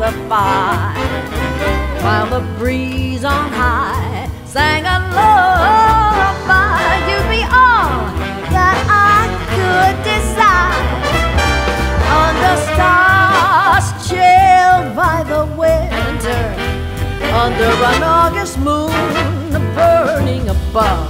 lullaby while the breeze on high sang a lullaby. You'd be all that I could desire under stars chilled by the winter, under an August moon burning above.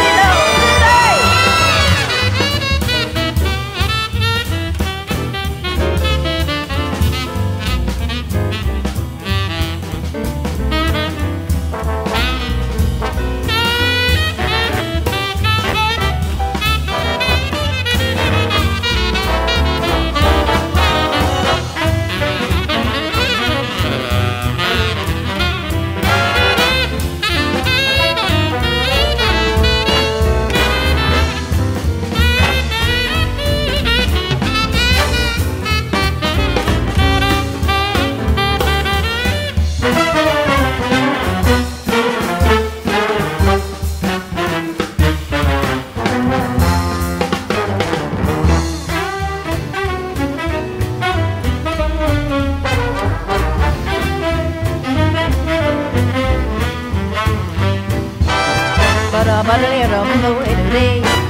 Shabba good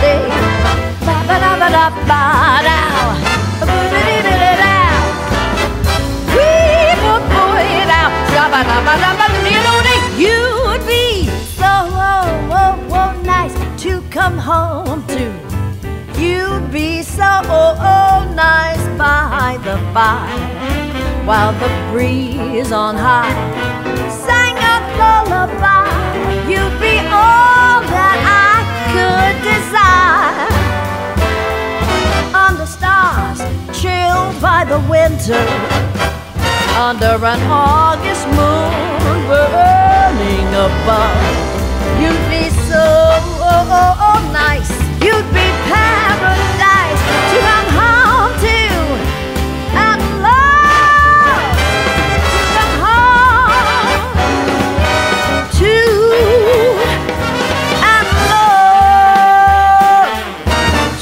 day, but we oh, oh, nice by the fire while the breeze on high sang a lullaby. You'd be all that I could desire under stars chilled by the winter under an August moon burning above. You'd be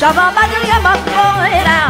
and love. Shabba-ba-dee-ba-boy down.